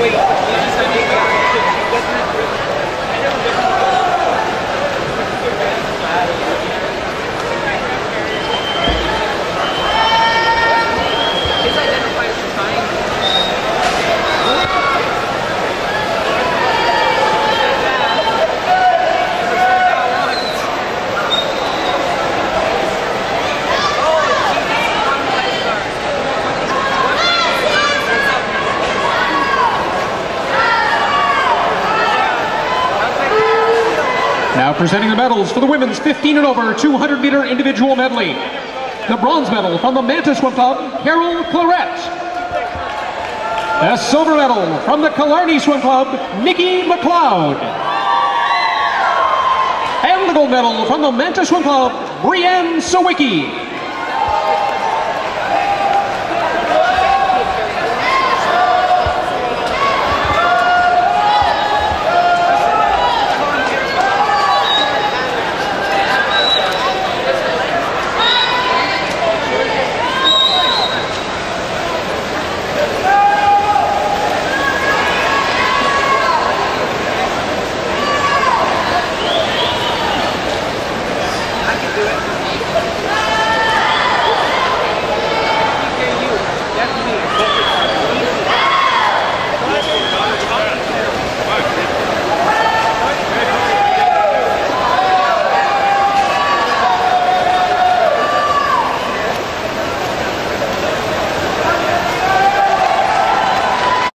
wait, but you just said you got it. Wasn't. Presenting the medals for the women's 15 and over 200 meter individual medley. The bronze medal from the Manta Swim Club, Carol Claret. The silver medal from the Killarney Swim Club, Nikki McLeod. And the gold medal from the Manta Swim Club, Brienne Sawicki.